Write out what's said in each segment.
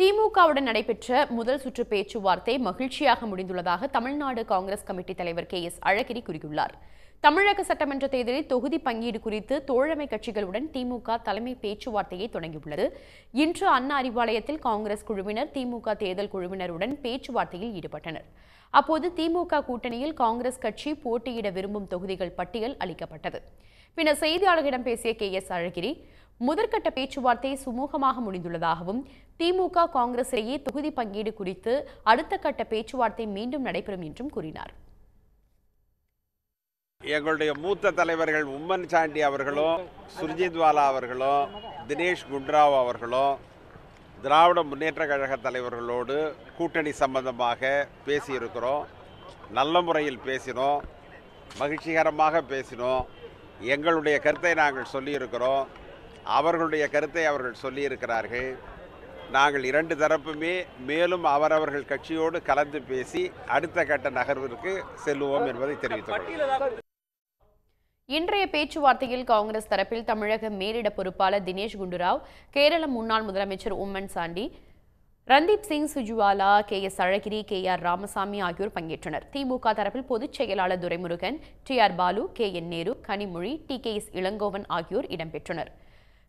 திமுகவுடன் நடைபெற்ற முதல் சுற்று பேச்சுவார்த்தை மகிழ்ச்சியாக முடிந்துள்ளதாக தமிழ்நாடு காங்கிரஸ் கமிட்டி தலைவர் கே எஸ் அழகிரி கூறியுள்ளார். தமிழக சட்டமன்ற தேர்தலில் தொகுதி பங்கீடு குறித்து தோழமை கட்சிகளுடன் திமுக தலைமை பேச்சுவார்த்தையை தொடங்கியுள்ளது. இன்று அண்ணா அறிவாலயத்தில் காங்கிரஸ் குழுவினர் திமுக தேர்தல் குழுவினருடன் பேச்சுவார்த்தையில் ஈடுபட்டனர். அப்போது திமுக கூட்டணியில் காங்கிரஸ் கட்சி போட்டியிட விரும்பும் தொகுதிகள் பட்டியல் அளிக்கப்பட்டது. பின்னர் செய்தியாளர்களிடம் பேசிய கே எஸ் அழகிரி முதற்கட்ட பேச்சுவார்த்தை சுமூகமாக முடிந்துள்ளதாகவும் திமுக காங்கிரஸ் இடையே தொகுதி பங்கீடு குறித்து அடுத்த கட்ட பேச்சுவார்த்தை மீண்டும் நடைபெறும் என்றும் கூறினார். எங்களுடைய மூத்த தலைவர்கள் உம்மன் சாண்டி அவர்களும் சுர்ஜித் வாலா அவர்களும் தினேஷ் குண்ட்ராவ் அவர்களும் திராவிட முன்னேற்ற கழக தலைவர்களோடு கூட்டணி சம்பந்தமாக பேசியிருக்கிறோம். நல்ல முறையில் பேசினோம். மகிழ்ச்சிகரமாக பேசினோம். எங்களுடைய கருத்தை நாங்கள் சொல்லியிருக்கிறோம். அவர்களுடைய கருத்தை அவர்கள் சொல்லியிருக்கிறார்கள். நாங்கள் இரண்டு தரப்புமே மேலும் அவரவர்கள் கட்சியோடு கலந்து பேசி அடுத்த கட்ட நகர்விற்கு செல்லுவோம் என்பதை தெரிவித்துக் இன்றைய பேச்சுவார்த்தையில் காங்கிரஸ் தரப்பில் தமிழக மேலிட பொறுப்பாளர் தினேஷ் குண்டுராவ் கேரள முன்னாள் முதலமைச்சர் Oommen Chandy Randeep Singh Surjewala K S Alagiri K R Ramasamy ஆகியோர் பங்கேற்றனர். திமுக தரப்பில் பொதுச் செயலாளர் Duraimurugan T R Baalu K N Nehru Kanimozhi T K S Elangovan ஆகியோர் இடம்பெற்றனர்.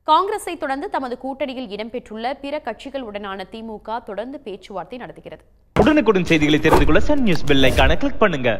காங்கிரஸை தொடர்ந்து தமது கூட்டணியில் இடம்பெற்றுள்ள பிற கட்சிகளுடனான திமுக தொடர்ந்து பேச்சுவார்த்தை நடத்துகிறது. உடனுக்குடன் செய்திகளை தெரிந்து கொள்ள சன் நியூஸ் பெல் ஐக்கான கிளிக் பண்ணுங்க.